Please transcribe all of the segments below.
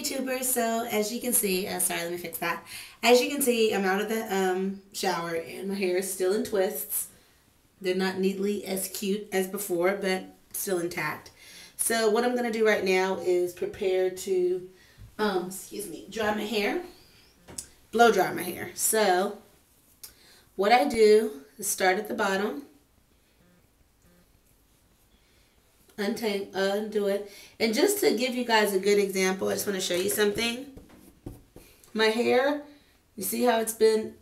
YouTubers, so as you can see, uh, sorry, let me fix that. As you can see, I'm out of the um, shower and my hair is still in twists. They're not neatly as cute as before, but still intact. So what I'm going to do right now is prepare to, um, excuse me, dry my hair, blow dry my hair. So what I do is start at the bottom untang undo it. And just to give you guys a good example, I just want to show you something. My hair, you see how it's been,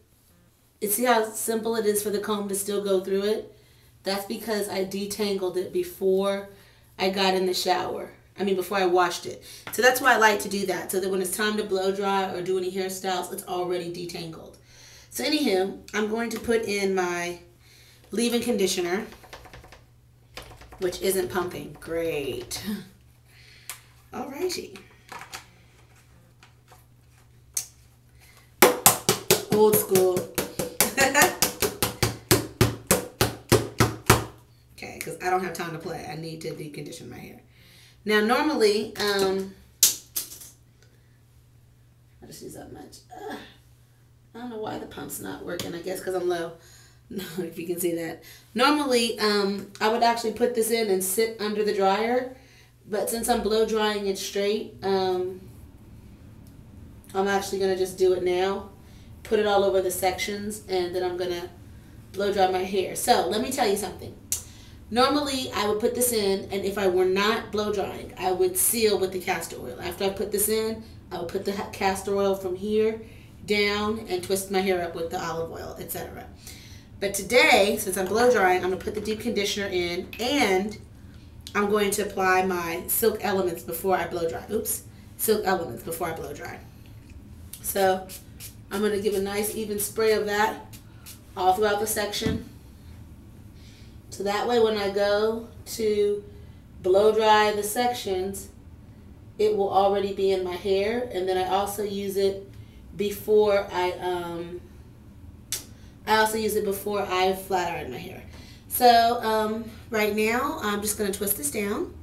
you see how simple it is for the comb to still go through it? That's because I detangled it before I got in the shower. I mean, before I washed it. So that's why I like to do that, so that when it's time to blow dry or do any hairstyles, it's already detangled. So anywho, I'm going to put in my leave-in conditioner which isn't pumping. Great. Alrighty. Old school. okay, because I don't have time to play. I need to deep condition my hair. Now, normally, um, I just use that much. I don't know why the pump's not working. I guess because I'm low. If you can see that. Normally, um, I would actually put this in and sit under the dryer. But since I'm blow drying it straight, um, I'm actually going to just do it now. Put it all over the sections, and then I'm going to blow dry my hair. So, let me tell you something. Normally, I would put this in, and if I were not blow drying, I would seal with the castor oil. After I put this in, I would put the castor oil from here down and twist my hair up with the olive oil, etc. But today, since I'm blow drying, I'm going to put the deep conditioner in and I'm going to apply my Silk Elements before I blow dry. Oops. Silk Elements before I blow dry. So I'm going to give a nice even spray of that all throughout the section. So that way when I go to blow dry the sections, it will already be in my hair. And then I also use it before I um, I also use it before I flat iron my hair. So um, right now I'm just going to twist this down.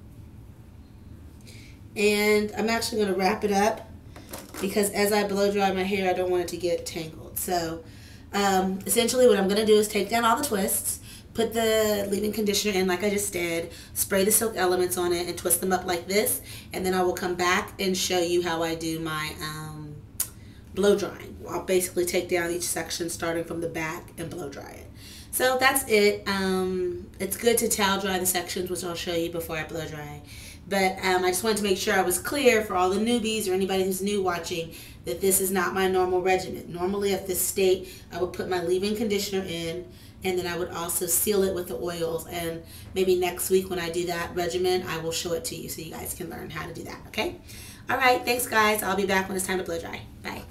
And I'm actually going to wrap it up because as I blow dry my hair I don't want it to get tangled. So um, essentially what I'm going to do is take down all the twists, put the leave-in conditioner in like I just did, spray the silk elements on it and twist them up like this. And then I will come back and show you how I do my um, blow drying. I'll basically take down each section starting from the back and blow dry it. So that's it. Um, it's good to towel dry the sections, which I'll show you before I blow dry. But um, I just wanted to make sure I was clear for all the newbies or anybody who's new watching that this is not my normal regimen. Normally at this state, I would put my leave-in conditioner in and then I would also seal it with the oils. And maybe next week when I do that regimen, I will show it to you so you guys can learn how to do that, okay? All right, thanks guys. I'll be back when it's time to blow dry. Bye.